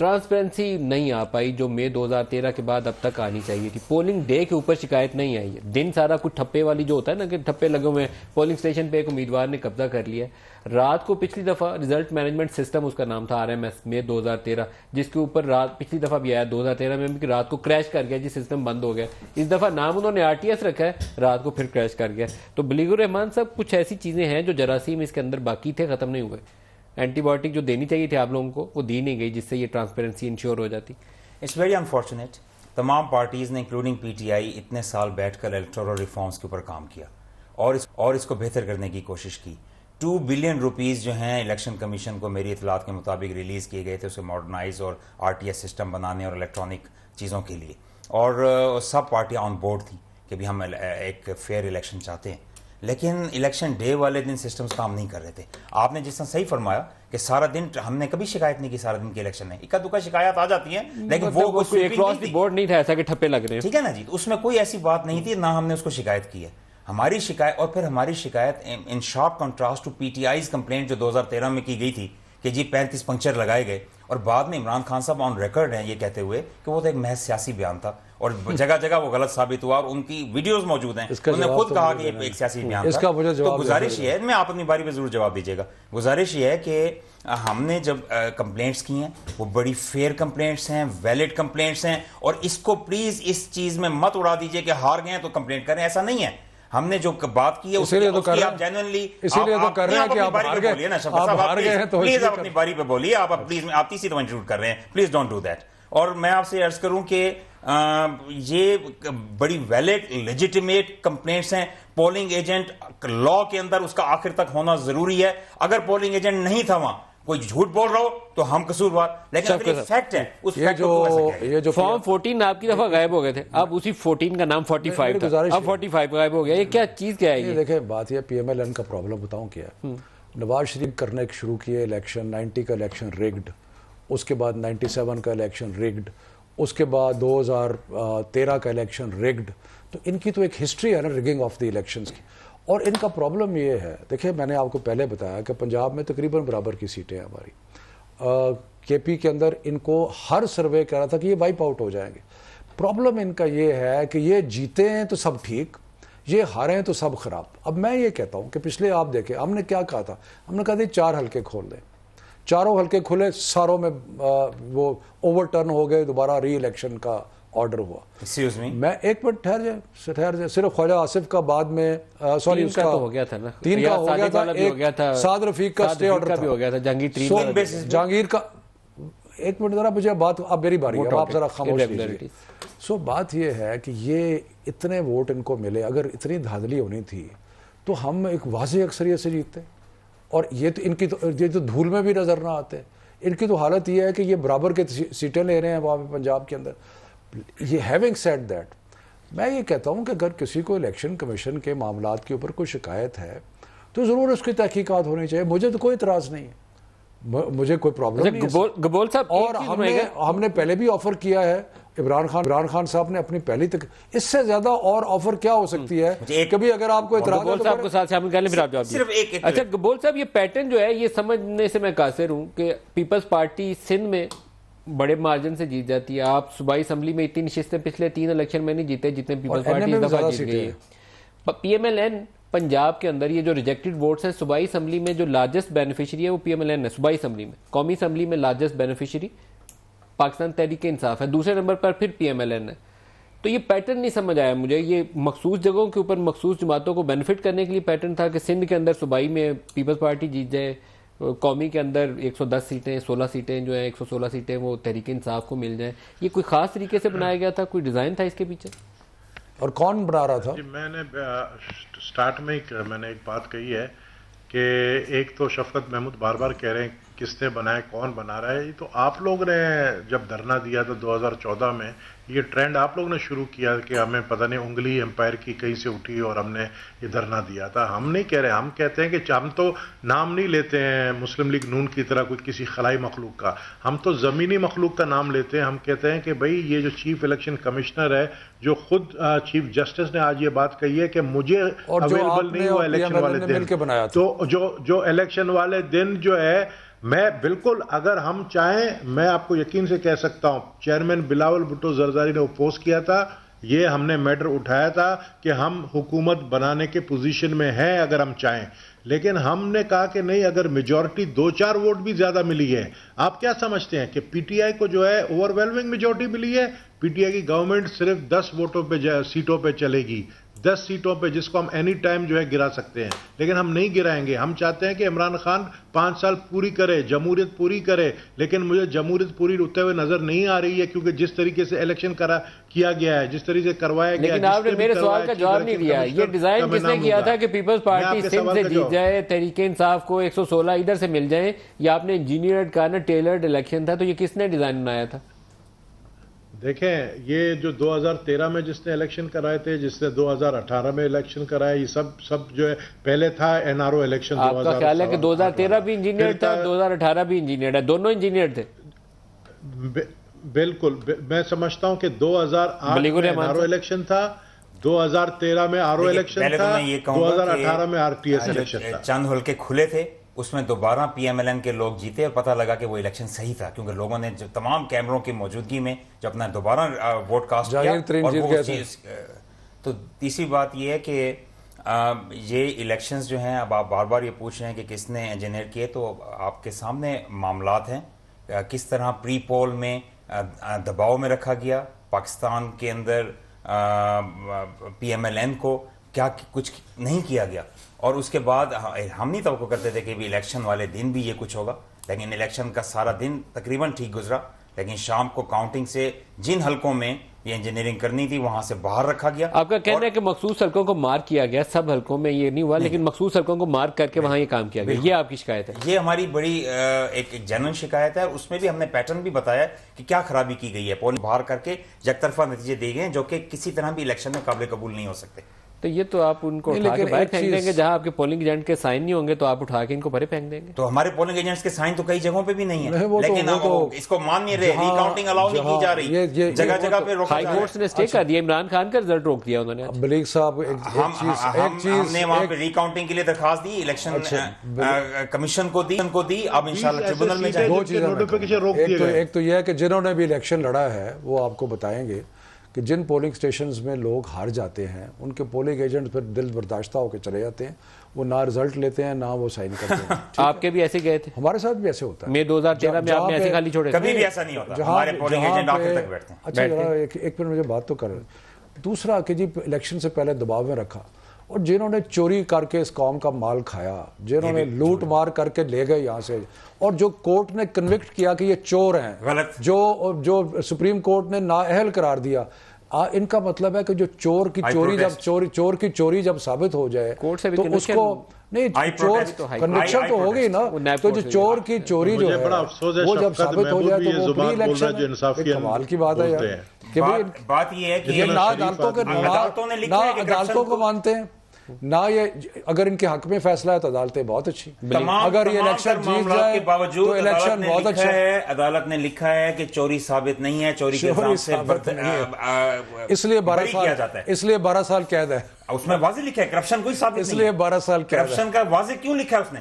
ٹرانسپیرنسی نہیں آ پائی جو مئی دو ہزار تیرہ کے بعد اب تک آنی چاہیے تھی۔ پولنگ ڈے کے اوپر شکایت نہیں آئی ہے۔ دن سارا کچھ ٹھپے والی جو ہوتا ہے نا کہ ٹھپے لگے ہوئے ہیں۔ پولنگ اسٹیشن پہ ایک امیدوار نے قبضہ کر لیا ہے۔ رات کو پچھلی دفعہ ریزلٹ مینجمنٹ سسٹم اس کا نام تھا آر ایم ایس، مئی دو ہزار تیرہ۔ جس کے اوپر رات، پچھلی دفعہ بھی آیا، دو ہزار تیرہ میں بھی رات کو کریش کر گیا جی سسٹم بند ہو گیا۔ اس دفعہ نام انہوں نے آر ٹی ایس رکھا ہے، رات کو پھر کریش کر گیا۔ تو بلیگ الرحمان صاحب، کچھ ایسی چیزیں ہیں جو جراثیم اس کے اندر باقی تھے، ختم نہیں ہوئے۔ اینٹی بایوٹک جو دینی چاہیے تھی آپ لوگوں کو، وہ دی نہیں گئی، جس سے یہ ٹرانسپیرنسی انشور ہو جاتی۔
اٹس ویری انفارچونیٹ تمام پارٹیز نے انکلوڈنگ پی ٹی آئی اتنے سال بیٹھ کر الیکٹورل ریفارمس کے اوپر کام کیا اور اس اور اس کو بہتر کرنے کی کوشش کی۔ ٹو بلین روپیز جو ہیں الیکشن کمیشن کو میری اطلاعات کے مطابق ریلیز کیے گئے تھے، اسے ماڈرنائز اور آر ٹی ایس سسٹم بنانے اور الیکٹرانک چیزوں کے لیے۔ اور سب پارٹیاں آن بورڈ تھیں کہ بھی ہم ایک فیئر الیکشن چاہتے ہیں۔ لیکن الیکشن ڈے والے دن سسٹمز کام نہیں کر رہے تھے۔ آپ نے جس طرح صحیح فرمایا کہ سارا دن ہم نے کبھی شکایت نہیں کی سارا دن کی الیکشن میں۔ اکا دکا شکایت آ جاتی ہیں لیکن وہ
بورڈ نہیں تھا ایسا کہ ٹھپے لگ رہے۔
ٹھیک ہے نا جی؟ اس میں کوئی ایسی بات نہیں تھی نہ ہم نے اس کو شکایت کی ہے۔ ہماری شکایت اور پھر ہماری شکایت in sharp contrast to P T I's complaint جو دو ہزار تیرہ میں کی گئی تھی کہ جی پینتیس پنکچر لگائے گئے اور بعد میں عمران خان صاحب آن ریکارڈ ہیں یہ کہتے ہوئے کہ وہ تو ایک محض سیاسی بیان تھا۔ اور جگہ جگہ وہ غلط ثابت ہوا اور ان کی ویڈیوز موجود ہیں۔ انہوں نے خود کہا کہ یہ ایک سیاسی بیان تو گزارش یہ ہے میں آپ اپنی باری پہ ضرور جواب دیجیے گا۔ گزارش یہ ہے کہ ہم نے جب کمپلینٹس کی ہیں وہ بڑی فیئر کمپلینٹس ہیں ویلڈ کمپلینٹس ہیں اور اس کو پلیز اس چیز میں مت اڑا دیجیے کہ ہار گئے ہیں تو کمپلینٹ کریں ایسا نہیں ہے۔ ہم نے جو بات کی ہے
اسی لیے تو کر رہے ہیں۔ اسی لیے تو کر رہے ہیں کہ آپ ہار گئے۔ آپ ہار گئے ہیں تو
پلیز آپ اپنی باری پہ بولیے آپ پلیز آپ تیسری دفعہ انٹروڈ کر رہے ہیں۔ پلیز ڈونٹ ڈو دیٹ اور میں آپ سے عرض کروں کہ یہ بڑی ویلڈ لیجیٹیمیٹ کمپلینٹس ہیں۔ پولنگ ایجنٹ لا کے اندر اس کا آخر تک ہونا ضروری ہے۔ اگر پولنگ ایجنٹ نہیں تھا وہاں کوئی جھوٹ بول رہا ہو تو ہم قصوروار لیکن فیکٹ ہے اس
یہ جو یہ جو فارم 14 آپ کی دفعہ غائب ہو گئے تھے۔ اب اسی 14 کا نام 45 تھا۔ اب 45 غائب ہو گیا۔ یہ کیا چیز کیا ہے یہ
دیکھیں بات یہ پی ایم ایل این کا پرابلم بتاؤں کیا ہے۔ نواز شریف کرنے شروع کیے الیکشن 90 کا الیکشن ریگڈ اس کے بعد 97 کا الیکشن ریگڈ اس کے بعد دو ہزار تیرہ کا الیکشن ریگڈ تو ان کی تو ایک ہسٹری ہے نا ریگنگ آف دی الیکشنز کی۔ اور ان کا پرابلم یہ ہے، دیکھیں میں نے آپ کو پہلے بتایا کہ پنجاب میں تقریباً برابر کی سیٹیں ہیں ہماری۔ کے پی کے اندر ان کو ہر سروے کہہ رہا تھا کہ یہ وائپ آؤٹ ہو جائیں گے۔ پرابلم ان کا یہ ہے کہ یہ جیتے ہیں تو سب ٹھیک، یہ ہارے ہیں تو سب خراب۔ اب میں یہ کہتا ہوں کہ پچھلے آپ دیکھیں، ہم نے کیا کہا تھا؟ ہم نے کہا تھا چار ہلکے کھول دیں۔ چاروں ہلکے کھلے ساروں میں وہ اوور ٹرن ہو گئے دوبارہ ری الیکشن کا آرڈر ہوا۔ میں؟ ایک منٹ ٹھہر جائے ٹھہر جائے صرف خواجہ آصف کا بعد میں
سوری اس کا ہو گیا تھا نا۔
تین کا ہو گیا تھا سعد رفیق کا سٹے آرڈر
بھی ہو گیا تھا جہانگیر
جہانگیر کا ایک منٹ ذرا مجھے بات اب میری باری ہے آپ ذرا خاموش لیجیے سو بات یہ ہے کہ یہ اتنے ووٹ ان کو ملے اگر اتنی دھاندلی ہونی تھی تو ہم ایک واضح اکثریت سے جیتتے۔ اور یہ تو ان کی تو یہ تو دھول میں بھی نظر نہ آتے ان کی تو حالت یہ ہے کہ یہ برابر کے سیٹیں لے رہے ہیں وہاں پہ پنجاب کے اندر۔ یہ ہیونگ سیٹ دیٹ میں یہ کہتا ہوں کہ اگر کسی کو الیکشن کمیشن کے معاملات کے اوپر کوئی شکایت ہے تو ضرور اس کی تحقیقات ہونی چاہیے۔ مجھے تو کوئی اعتراض نہیں ہے۔ مجھے کوئی پرابلم
نہیں گبول صاحب
اور ہم نے ہم نے پہلے بھی آفر کیا ہے۔ عمران خان عمران خان صاحب نے اپنی پہلی تک اس سے زیادہ اور آفر کیا ہو سکتی ہے؟ کبھی اگر آپ کو اعتراض
گبول صاحب کو ساتھ شامل کر لیں پھر آپ جواب
صرف ایک
اچھا گبول صاحب یہ پیٹرن جو ہے یہ سمجھنے سے میں قاصر ہوں کہ پیپلز پارٹی سندھ میں بڑے مارجن سے جیت جاتی ہے۔ آپ صوبائی اسمبلی میں اتنی نشستیں پچھلے تین الیکشن میں نہیں جیتے جتنے پیپلز پارٹی اس دفعہ جیت گئی ہے۔ P M L N Punjab کے اندر یہ جو ریجیکٹڈ ووٹس ہیں صوبائی اسمبلی میں جو لارجسٹ بینیفیشری ہے وہ پی ایم ایل این ہے صوبائی اسمبلی میں قومی اسمبلی میں لارجسٹ بینیفیشری پاکستان تحریک انصاف ہے دوسرے نمبر پر پھر پی ایم ایل این ہے تو یہ پیٹرن نہیں سمجھ آیا مجھے۔ یہ مخصوص جگہوں کے اوپر مخصوص جماعتوں کو بینیفٹ کرنے کے لیے پیٹرن تھا کہ سندھ کے اندر صوبائی میں پیپلز پارٹی جیت جائے۔ قومی کے اندر ایک سو دس سیٹیں سولہ سیٹیں جو ہیں ایک سو سولہ سیٹیں وہ تحریک انصاف کو مل جائیں۔ یہ کوئی خاص طریقے سے بنایا گیا تھا؟ کوئی ڈیزائن تھا اس کے پیچھے؟
اور کون بنا رہا تھا؟
جی میں نے سٹارٹ میں میں نے ایک بات کہی ہے۔ کہ ایک تو شفقت محمود بار بار کہہ رہے ہیں کس نے بنائے کون بنا رہا ہے؟ تو آپ لوگ نے جب دھرنا دیا تھا دو ہزار چودہ میں یہ ٹرینڈ آپ لوگ نے شروع کیا کہ ہمیں پتہ نہیں انگلی امپائر کی کہیں سے اٹھی اور ہم نے یہ دھرنا دیا تھا۔ ہم نہیں کہہ رہے ہم کہتے ہیں کہ ہم تو نام نہیں لیتے ہیں مسلم لیگ نون کی طرح کوئی کسی خلائی مخلوق کا۔ ہم تو زمینی مخلوق کا نام لیتے ہیں۔ ہم کہتے ہیں کہ بھائی یہ جو چیف الیکشن کمشنر ہے جو خود چیف جسٹس نے آج یہ بات کہی ہے کہ مجھے اویلیبل نہیں ہوا الیکشن والے دن۔ تو جو الیکشن والے دن جو ہے میں بالکل اگر ہم چاہیں، میں آپ کو یقین سے کہہ سکتا ہوں، چیئرمین بلاول بھٹو زرداری نے اپوز کیا تھا، یہ ہم نے میٹر اٹھایا تھا کہ ہم حکومت بنانے کے پوزیشن میں ہیں اگر ہم چاہیں۔ لیکن ہم نے کہا کہ نہیں، اگر میجورٹی دو چار ووٹ بھی زیادہ ملی ہے، آپ کیا سمجھتے ہیں کہ پی ٹی آئی کو جو ہے اوور ویلمنگ میجورٹی ملی ہے؟ پی ٹی آئی کی گورنمنٹ صرف دس ووٹوں پہ سیٹوں پہ چلے گی۔ دس سیٹوں پہ جس کو ہم اینی ٹائم جو ہے گرا سکتے ہیں۔ لیکن ہم نہیں گرائیں گے۔ ہم چاہتے ہیں کہ عمران خان پانچ سال پوری کرے جمہوریت پوری کرے لیکن مجھے جمہوریت پوری ہوتے ہوئے نظر نہیں آ رہی ہے کیونکہ جس طریقے سے الیکشن کرا کیا گیا ہے جس طریقے سے کروایا گیا
لیکن آپ نے میرے سوال کا جواب نہیں دیا۔ یہ ڈیزائن کس نے کیا تھا کہ پیپلز پارٹی سندھ سے جیت جائے تحریک انصاف کو ایک سو سولہ ادھر سے مل جائیں یا آپ نے انجینئرڈ کہا نا ٹیلرڈ الیکشن تھا تو یہ کس نے ڈیزائن بنایا تھا؟
دیکھیں یہ جو دو ہزار تیرہ میں جس نے الیکشن کرائے تھے جس نے دو ہزار اٹھارہ میں الیکشن کرائے یہ سب سب جو ہے پہلے تھا این آر او الیکشن
آپ کا خیال ہے کہ دو ہزار تیرہ بھی انجینئر تھا دو ہزار اٹھارہ بھی انجینئر ہے دونوں انجینئر تھے۔
بالکل میں سمجھتا ہوں کہ دو ہزار آٹھ میں این آر او الیکشن تھا دو ہزار تیرہ میں آر او الیکشن تھا دو ہزار اٹھارہ میں آر ٹی ایس الیکشن تھا۔
چند ہلکے کھلے تھے اس میں دوبارہ پی ایم ایل این کے لوگ جیتے اور پتہ لگا کہ وہ الیکشن صحیح تھا کیونکہ لوگوں نے جو تمام کیمروں کی موجودگی میں جو اپنا دوبارہ ووٹ کاسٹ کیا اور وہ چیز تو تیسری بات یہ ہے کہ یہ الیکشنز جو ہیں اب آپ بار بار یہ پوچھ رہے ہیں کہ کس نے انجینئر کیے تو آپ کے سامنے معاملات ہیں۔ کس طرح پری پول میں دباؤ میں رکھا گیا پاکستان کے اندر پی ایم ایل این کو کیا کچھ نہیں کیا گیا۔ اور اس کے بعد ہم نہیں توقع کرتے تھے کہ بھی الیکشن والے دن بھی یہ کچھ ہوگا لیکن الیکشن کا سارا دن تقریباً ٹھیک گزرا۔ لیکن شام کو کاؤنٹنگ سے جن حلقوں میں یہ انجینئرنگ کرنی تھی وہاں سے باہر رکھا گیا۔
آپ کا کہنا ہے کہ مخصوص حلقوں کو مارک کیا گیا سب حلقوں میں یہ نہیں ہوا لیکن مخصوص حلقوں کو مارک کر کے وہاں یہ کام کیا گیا۔ یہ آپ کی شکایت ہے۔
یہ ہماری بڑی ایک جنرل شکایت ہے۔ اور اس میں بھی ہم نے پیٹرن بھی بتایا کہ کیا خرابی کی گئی ہے۔ پول باہر کر کے یک طرفہ نتیجے دیے گئے جو کہ کسی طرح بھی الیکشن میں قابل قبول نہیں ہو سکتے۔
تو یہ تو آپ ان کو اٹھا کے باہر پھینک دیں گے جہاں آپ کے پولنگ ایجنٹ کے سائن نہیں ہوں گے تو آپ اٹھا کے ان کو بھرے پھینک دیں گے۔
تو ہمارے پولنگ ایجنٹس کے سائن تو کئی جگہوں پہ بھی نہیں ہیں لیکن اس کو مان نہیں رہے ری کاؤنٹنگ الاؤ نہیں کی جا رہی۔ جگہ جگہ پہ
روکا ہائی کورٹس نے سٹے کر دیا عمران خان کا رزلٹ روک دیا انہوں نے۔
بلیغ صاحب ایک چیز ایک چیز
ہم نے وہاں پہ ری کاؤنٹنگ کے لیے درخواست دی الیکشن کمیشن کو دی کو دی اب انشاءاللہ ٹریبونل میں جائیں۔
دو چیزیں ایک تو یہ ہے کہ جنہوں نے بھی الیکشن لڑا ہے وہ آپ کو بتائیں گے۔ کہ جن پولنگ سٹیشنز میں لوگ ہار جاتے ہیں ان کے پولنگ ایجنٹ پھر دل برداشتہ ہو کے چلے جاتے ہیں۔ وہ نہ رزلٹ لیتے ہیں نہ وہ سائن کرتے ہیں۔ *laughs*
آپ کے بھی ایسے گئے تھے؟
ہمارے ساتھ بھی ایسے ہوتا ہے۔
میں دو ہزار تیرہ میں آپ نے ایسے خالی چھوڑے۔
کبھی بھی ایسا نہیں ہوتا۔ ہمارے پولنگ ایجنٹ آخر تک بیٹھتے ہیں۔
اچھا ایک منٹ مجھے بات تو کر دوسرا کہ جی الیکشن سے پہلے دباؤ میں رکھا۔ اور جنہوں نے چوری کر کے اس قوم کا مال کھایا جنہوں نے لوٹ مار کر کے لے گئے یہاں سے۔ اور جو کورٹ نے کنوکٹ کیا کہ یہ چور ہیں جو جو سپریم کورٹ نے نااہل قرار دیا۔ ان کا مطلب ہے کہ جو چور کی چوری جب چوری چور کی چوری جب ثابت ہو جائے تو اس کو نہیں چور کنوکشن تو ہوگی نا۔ تو جو چور کی چوری جو ہے وہ جب ثابت ہو جائے تو وہ پری الیکشن کمال کی بات ہے یار۔
بات یہ ہے کہ
نہ عدالتوں کو مانتے ہیں۔ نہ یہ اگر ان کے حق میں فیصلہ ہے تو عدالتیں بہت اچھی اگر یہ الیکشن جیت جائے
کے باوجود تو الیکشن بہت اچھا ہے۔ عدالت نے لکھا ہے کہ چوری ثابت نہیں ہے چوری کے نام سے
اس لیے بارہ سال اس لیے بارہ سال قید ہے۔
اس میں واضح لکھا ہے کرپشن کوئی ثابت نہیں
اس لیے بارہ سال قید ہے۔
کرپشن کا واضح کیوں لکھا ہے اس نے؟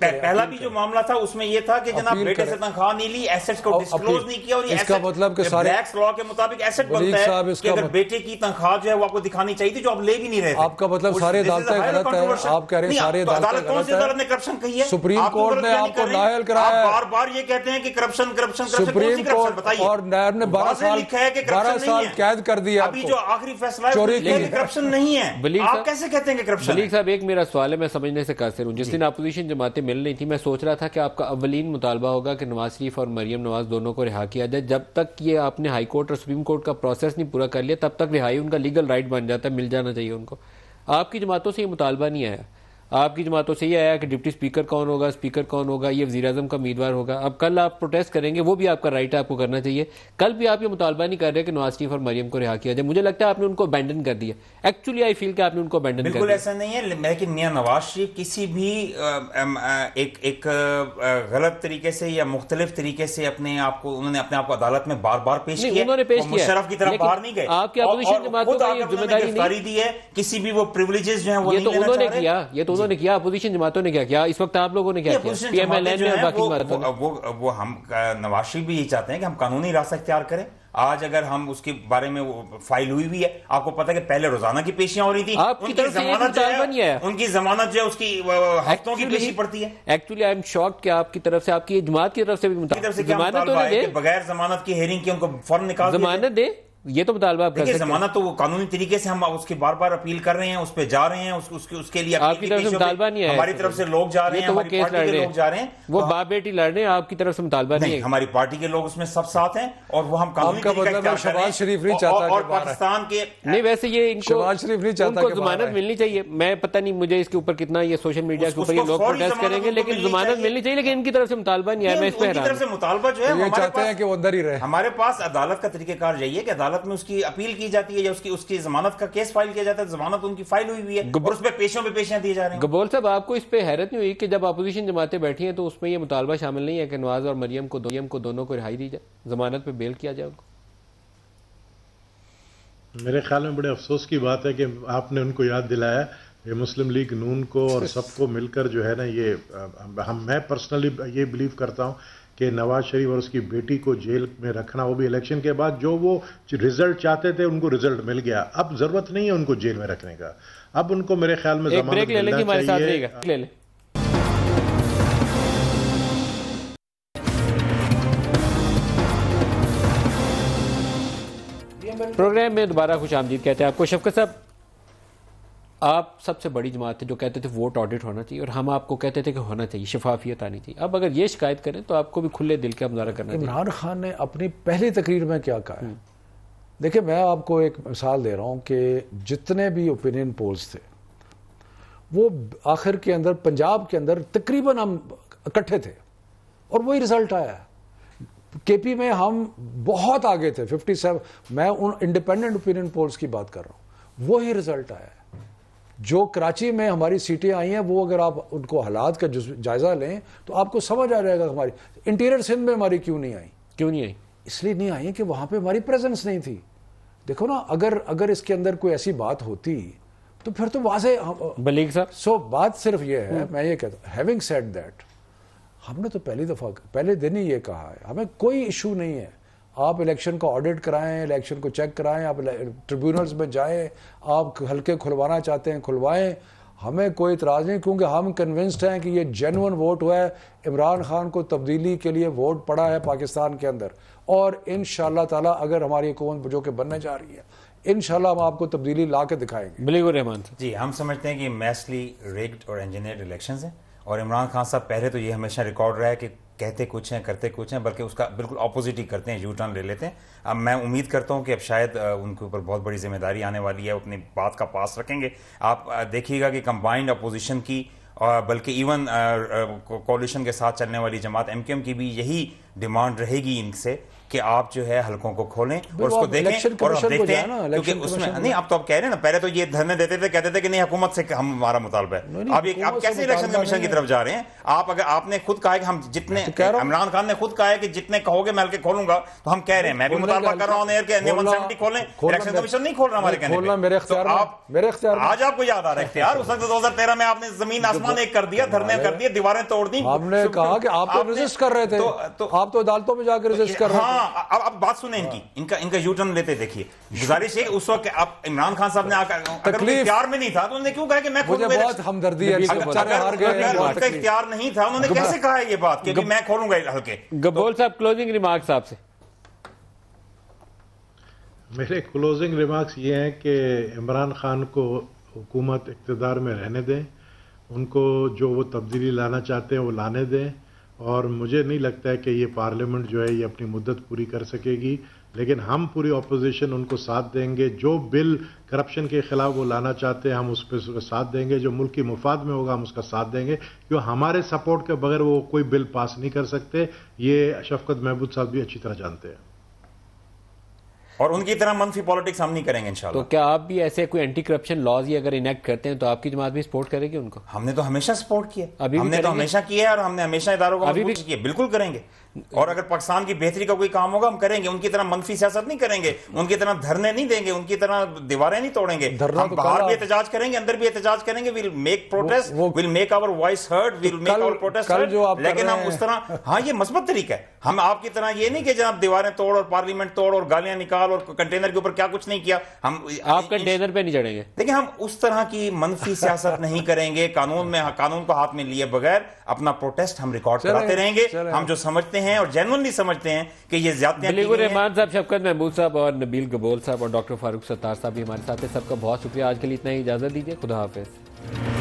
پہلا بھی جو معاملہ تھا اس میں یہ تھا کہ جناب بیٹے سے تنخواہ نہیں لی ایسٹ کو ڈسکلوز نہیں کیا اور یہ
کا مطلب کہ سارے
بلیکس لا کے مطابق ایسٹ بنتا ہے کہ اگر بیٹے کی تنخواہ جو ہے وہ آپ کو دکھانی چاہیے تھی جو آپ لے بھی نہیں رہے
آپ کا مطلب سارے عدالتیں غلط ہے آپ کہہ رہے ہیں سارے
عدالتیں غلط ہے عدالت نے کرپشن کہی ہے؟
سپریم کورٹ نے آپ کو نائل کرایا ہے۔
بار بار یہ کہتے ہیں کہ کرپشن کرپشن
سپریم کورٹ اور نیب نے بارہ سال بارہ سال قید کر دیا
ابھی جو آخری فیصلہ ہے کرپشن نہیں ہے آپ کیسے کہتے ہیں کہ کرپشن
بلیغ صاحب ایک میرا سوال ہے میں سمجھنے سے متاثر ہوں۔ جس دن اپوزیشن جماعتیں مل رہی تھی میں سوچ رہا تھا کہ آپ کا اولین مطالبہ ہوگا کہ نواز شریف اور مریم نواز دونوں کو رہا کیا جائے۔ جب تک یہ آپ نے ہائی کورٹ اور سپریم کورٹ کا پروسیس نہیں پورا کر لیا تب تک رہائی ان کا لیگل رائٹ بن جاتا ہے مل جانا چاہیے ان کو۔ آپ کی جماعتوں سے یہ مطالبہ نہیں آیا۔ آپ کی جماعتوں سے یہ آیا کہ ڈپٹی اسپیکر کون ہوگا اسپیکر کون ہوگا یہ وزیر اعظم کا امیدوار ہوگا۔ اب کل آپ پروٹیسٹ کریں گے وہ بھی آپ کا رائٹ ہے آپ کو کرنا چاہیے۔ کل بھی آپ یہ مطالبہ نہیں کر رہے کہ نواز شریف اور مریم کو رہا کیا جائے۔ مجھے لگتا ہے آپ نے ان کو ابینڈن کر دیا۔ ایکچولی آئی فیل کہ آپ نے ان کو ابینڈن کر دیا۔
بالکل ایسا نہیں ہے لیکن میاں نواز شریف کسی بھی ایک ایک غلط طریقے سے یا مختلف طریقے سے اپنے آپ کو انہوں نے اپنے آپ کو عدالت میں بار بار پیش کیا
انہوں نے پیش کیا۔
مشرف کی طرف باہر نہیں گئے۔
آپ کی اپوزیشن جماعتوں کا یہ ذمہ داری نہیں۔
دی ہے کسی بھی وہ جو ہیں وہ
تو انہوں نے کیا یہ تو انہوں نے کیا اپوزیشن جماعتوں نے کیا کیا اس وقت آپ لوگوں نے کیا کیا؟ پی ایم ایل این نے اور
ہیں
باقی جماعتوں نے
وہ- ہم نواز شریف بھی یہی چاہتے ہیں کہ ہم قانونی راستہ اختیار کریں۔ آج اگر ہم اس کے بارے میں فائل ہوئی ہوئی ہے آپ کو پتا کہ پہلے روزانہ کی پیشیاں ہو رہی تھی
آپ کی طرف سے یہ
ضمانت جو
مطالبہ نہیں
ہے؟ ان کی ضمانت جو ہے اس کی ہفتوں کی پیشی پڑتی ہے۔
ایکچولی آئی ایم شاک کہ آپ کی طرف سے آپ کی جماعت کی طرف سے بھی مطالبہ ضمانت
ہے
دے۔
بغیر ضمانت کی ہیرنگ کی ان کو فوراً نکال دیا جائے؟
ضمانت دے۔ یہ تو مطالبہ آپ کر
دیکھیے
سکتے ہیں۔
ضمانت تو وہ قانونی طریقے سے ہم اس کی بار بار اپیل کر رہے ہیں اس پہ جا رہے ہیں اس اس کے اس کے لیے
آپ کی طرف سے مطالبہ نہیں ہے۔
ہماری طرف سے لوگ جا رہے ہیں ہماری پارٹی کے لوگ جا رہے
ہیں۔ وہ باپ بیٹی لڑ رہے ہیں آپ کی طرف سے مطالبہ نہیں
نہیں
ہے
ہماری پارٹی کے لوگ اس میں سب ساتھ ہیں اور وہ ہم قانونی طریقہ
مطلب
اختیار کر رہے ہیں۔
شریف نہیں
اور-
چاہتا
اور۔ پاکستان کے
نہیں ویسے یہ ان کو
شہباز شریف نہیں
ان
چاہتا
کو ضمانت۔ ملنی چاہیے۔ میں پتہ نہیں مجھے اس کے اوپر کتنا یہ سوشل میڈیا کے اوپر یہ لوگ پروٹیسٹ کریں گے لیکن
ملنی
ضمانت
چاہیے۔
ملنی چاہیے لیکن ان کی طرف سے مطالبہ نہیں ہے۔ میں اس پہ
ان کی
حیران
طرف سے
ہوں۔
مطالبہ جو ہے
یہ
ہمارے
چاہتے ہیں
پاس
کہ وہ اندر ہی رہے۔
ہمارے پاس عدالت کا طریقہ کار یہی ہے کہ عدالت میں اس کی اپیل کی جاتی ہے یا اس کی اس کی ضمانت کا کیس فائل کیا جاتا ہے ضمانت ان کی فائل ہوئی ہوئی ہے اور اس پہ پیشوں پہ پیشیاں دی جا رہی ہیں۔
گبول صاحب آپ کو اس پہ حیرت نہیں ہوئی کہ جب اپوزیشن جماعتیں بیٹھی ہیں تو اس میں یہ مطالبہ شامل نہیں ہے کہ نواز اور مریم کو مریم کو دونوں کو رہائی دی جائے؟ ضمانت پہ بیل کیا جائے ان کو؟
میرے خیال میں بڑے افسوس کی بات ہے کہ آپ نے ان کو یاد دلایا یہ مسلم لیگ نون کو اور سب کو مل کر جو ہے نا یہ ہم میں پرسنلی یہ بلیو کرتا ہوں کہ نواز شریف اور اس کی بیٹی کو جیل میں رکھنا وہ بھی الیکشن کے بعد جو وہ رزلٹ چاہتے تھے ان کو رزلٹ مل گیا۔ اب ضرورت نہیں ہے ان کو جیل میں رکھنے کا۔ اب ان کو میرے خیال میں
ایک
ضمانت
بریک لے لیں گے
ملنا
ہمارے ساتھ
چاہیے۔
لے لیں۔ پروگرام میں دوبارہ خوش آمدید کہتے ہیں آپ کو شفقت صاحب۔ آپ سب سے بڑی جماعت تھے جو کہتے تھے ووٹ آڈٹ ہونا چاہیے اور ہم آپ کو کہتے تھے کہ ہونا چاہیے، شفافیت آنی چاہیے۔ اب اگر یہ شکایت کریں تو آپ کو بھی کھلے دل کا مظاہرہ کرنا چاہیے۔
عمران خان نے اپنی پہلی تقریر میں کیا کہا ہے؟ دیکھیں، میں آپ کو ایک مثال دے رہا ہوں کہ جتنے بھی اوپینین پولز تھے، وہ آخر کے اندر، پنجاب کے اندر تقریباً ہم اکٹھے تھے اور وہی رزلٹ آیا کے پی میں ہم بہت آگے تھے ففٹی سیون میں ان انڈیپینڈنٹ اوپینین پولز کی بات کر رہا ہوں۔ وہی رزلٹ آیا ہے۔ جو کراچی میں ہماری سیٹیں آئی ہیں وہ اگر آپ ان کو حالات کا جائزہ لیں تو آپ کو سمجھ آ جائے گا ہماری۔ انٹیریئر سندھ میں ہماری کیوں نہیں آئی؟
کیوں نہیں آئی؟
اس لیے نہیں آئی کہ وہاں پہ ہماری پریزنس نہیں تھی۔ دیکھو نا اگر اگر اس کے اندر کوئی ایسی بات ہوتی تو پھر تو واضح
بلیغ صاحب؟
سو بات صرف یہ ہے میں یہ کہتا ہوں ہیونگ سیٹ دیٹ ہم نے تو پہلی دفعہ پہلے دن ہی یہ کہا ہے ہمیں کوئی ایشو نہیں ہے۔ آپ الیکشن کو آڈٹ کرائیں الیکشن کو چیک کرائیں آپ ٹریبیونلز میں جائیں آپ ہلکے کھلوانا چاہتے ہیں کھلوائیں۔ ہمیں کوئی اعتراض نہیں کیونکہ ہم کنونسڈ ہیں کہ یہ جینون ووٹ ہوا ہے۔ عمران خان کو تبدیلی کے لیے ووٹ پڑا ہے پاکستان کے اندر۔ اور ان شاء اللہ تعالیٰ اگر ہماری حکومت جو کہ بننے جا رہی ہے ان شاء اللہ ہم آپ کو تبدیلی لا کے دکھائیں گے۔
بلیغ الرحمان صاحب۔
جی ہم سمجھتے ہیں کہ میسلی ریگڈ اور انجینئرڈ الیکشنز ہیں۔ اور عمران خان صاحب پہلے تو یہ ہمیشہ ریکارڈ رہا ہے کہ کہتے کچھ ہیں، کرتے کچھ ہیں، بلکہ اس کا بالکل اپوزٹ ہی کرتے ہیں یو ٹرن لے لیتے ہیں۔ اب میں امید کرتا ہوں کہ اب شاید ان کے اوپر بہت بڑی ذمہ داری آنے والی ہے، اپنی بات کا پاس رکھیں گے۔ آپ دیکھیے گا کہ کمبائنڈ اپوزیشن کی بلکہ ایون کولیشن کے ساتھ چلنے والی جماعت ایم کیو ایم کی بھی یہی ڈیمانڈ رہے گی ان سے۔ کہ آپ جو ہے حلقوں کو کھولیں اور اس کو دیکھیں اور آپ دیکھتے ہیں کیونکہ اس میں نہیں آپ تو اب کہہ رہے ہیں نا پہلے تو یہ دھرنے دیتے تھے کہتے تھے کہ نہیں حکومت سے ہم ہمارا مطالبہ ہے۔ یہ آپ کیسے الیکشن کمیشن کی طرف جا رہے ہیں؟ آپ اگر آپ نے خود کہا ہے کہ ہم جتنے عمران خان نے خود کہا ہے کہ جتنے کہو گے میں ہلکے کھولوں گا تو ہم کہہ رہے ہیں میں بھی مطالبہ کر رہا ہوں کہ این ون سیونٹی کھولیں الیکشن کمیشن نہیں کھول رہا ہمارے کہنے
میرے اختیار
آپ
میرے اختیار
آج آپ کو یاد آ رہا ہے اختیار *laughs* اس وقت دو ہزار تیرہ میں آپ نے زمین آسمان ایک کر دیا دھرنے کر دیے دیواریں توڑ دی
ہم نے کہا کہ آپ تو ریزسٹ کر رہے تھے۔ آپ تو عدالتوں میں جا کے ریزسٹ کر رہے تھے۔
ہاں اب بات سنیں ان کی۔ ان کا ان کا یو ٹرن لیتے دیکھیے۔ گزارش ہے اس وقت اب عمران خان صاحب نے اگر اختیار میں نہیں تھا تو انہوں نے کیوں کہا کہ میں
مجھے بہت ہمدردی ہے
ان کا اختیار نہیں تھا انہوں نے کیسے کہا ہے یہ بات کہ میں کھولوں گا ہلکے
گبول صاحب کلوزنگ ریمارکس آپ سے۔
میرے کلوزنگ ریمارکس یہ ہیں کہ عمران خان کو حکومت اقتدار میں رہنے دیں ان کو جو وہ تبدیلی لانا چاہتے ہیں وہ لانے دیں۔ اور مجھے نہیں لگتا ہے کہ یہ پارلیمنٹ جو ہے یہ اپنی مدت پوری کر سکے گی، لیکن ہم پوری اپوزیشن ان کو ساتھ دیں گے، جو بل کرپشن کے خلاف وہ لانا چاہتے ہیں، ہم اس پہ ساتھ دیں گے، جو ملک کی مفاد میں ہوگا، ہم اس کا ساتھ دیں گے کیوں ہمارے سپورٹ کے بغیر وہ کوئی بل پاس نہیں کر سکتے، یہ شفقت محبود صاحب بھی اچھی طرح جانتے ہیں۔
اور ان کی طرح منفی پالیٹکس ہم نہیں کریں گے انشاءاللہ۔
تو کیا آپ بھی ایسے کوئی اینٹی کرپشن لاز ہی اگر انیکٹ کرتے ہیں تو آپ کی جماعت بھی سپورٹ کرے گی ان کو؟
ہم نے تو ہمیشہ سپورٹ کیا۔
ابھی
ہم نے تو؟ ہمیشہ کیا ہے اور ہم نے ہمیشہ اداروں کو مضبوط کیا۔ بالکل کریں گے۔ اور اگر پاکستان کی بہتری کا کوئی کام ہوگا ہم کریں گے۔ ان کی طرح منفی سیاست نہیں کریں گے۔ ان کی طرح دھرنے نہیں دیں گے۔ ان کی طرح دیواریں نہیں توڑیں گے۔ ہم باہر بھی احتجاج کریں گے اندر بھی احتجاج کریں گے۔ We'll make protest we'll make our voice heard we'll make our protest لیکن ہم اس طرح ہاں یہ مثبت طریقہ ہے۔ ہم آپ کی طرح یہ نہیں کہ جناب دیواریں توڑ اور پارلیمنٹ توڑ اور گالیاں نکال اور کنٹینر کے اوپر کیا کچھ نہیں کیا؟ ہم
آپ کنٹینر پہ نہیں چڑھیں گے۔
دیکھیں ہم اس طرح کی منفی سیاست نہیں کریں گے۔ قانون میں قانون کو ہاتھ میں لیے بغیر اپنا پروٹیسٹ ہم ریکارڈ کراتے رہیں گے۔ ہم جو سمجھتے ہیں اور جینونلی سمجھتے ہیں کہ یہ گئی ہیں۔
الرحمان صاحب شفقت محمود صاحب اور نبیل گبول صاحب اور ڈاکٹر فاروق ستار صاحب بھی ہمارے ساتھ ہیں۔ سب کا بہت شکریہ۔ آج کے لیے اتنا ہی۔ اجازت دیجیے خدا حافظ۔